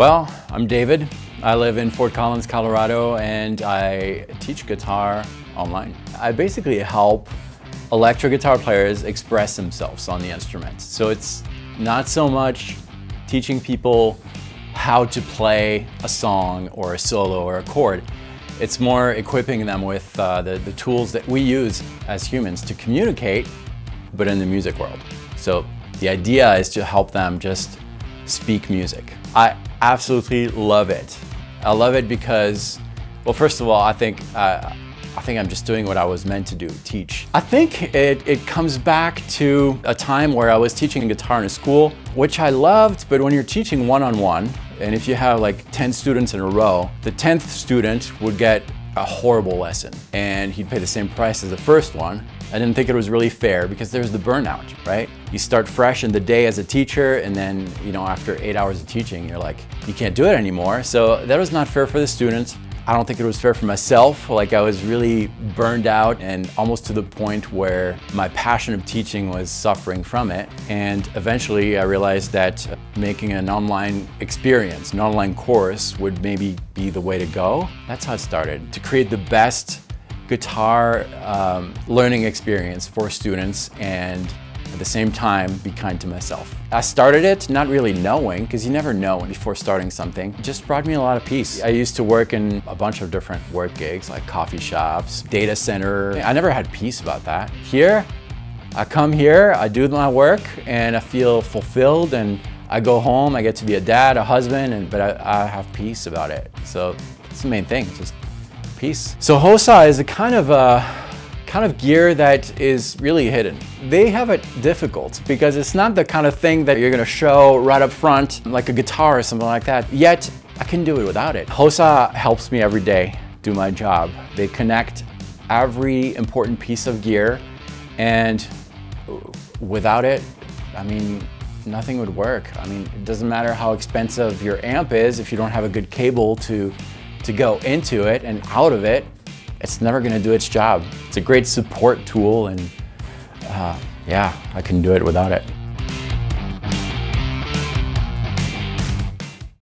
Well, I'm David. I live in Fort Collins, Colorado, and I teach guitar online. I basically help electric guitar players express themselves on the instruments. So it's not so much teaching people how to play a song or a solo or a chord. It's more equipping them with uh, the, the tools that we use as humans to communicate, but in the music world. So the idea is to help them just speak music. I absolutely love it. I love it because, well, first of all, I think uh, I think I'm just doing what I was meant to do, teach. I think it, it comes back to a time where I was teaching guitar in a school, which I loved, but when you're teaching one-on-one, -on -one, and if you have like 10 students in a row, the 10th student would get a horrible lesson and he'd pay the same price as the first one. I didn't think it was really fair because there's the burnout, right? You start fresh in the day as a teacher and then, you know, after eight hours of teaching, you're like, you can't do it anymore. So that was not fair for the students. I don't think it was fair for myself. Like I was really burned out and almost to the point where my passion of teaching was suffering from it. And eventually I realized that making an online experience, an online course would maybe be the way to go. That's how it started, to create the best guitar um, learning experience for students and at the same time, be kind to myself. I started it not really knowing, because you never know before starting something. It just brought me a lot of peace. I used to work in a bunch of different work gigs, like coffee shops, data center. I never had peace about that. Here, I come here, I do my work, and I feel fulfilled, and I go home, I get to be a dad, a husband, and but I, I have peace about it. So it's the main thing, just peace. So Hosa is a kind of a kind of gear that is really hidden. They have it difficult because it's not the kind of thing that you're gonna show right up front, like a guitar or something like that. Yet, I can do it without it. Hosa helps me every day do my job. They connect every important piece of gear and without it, I mean, nothing would work. I mean, it doesn't matter how expensive your amp is if you don't have a good cable to, to go into it and out of it, it's never gonna do its job. It's a great support tool and uh, yeah, I can do it without it.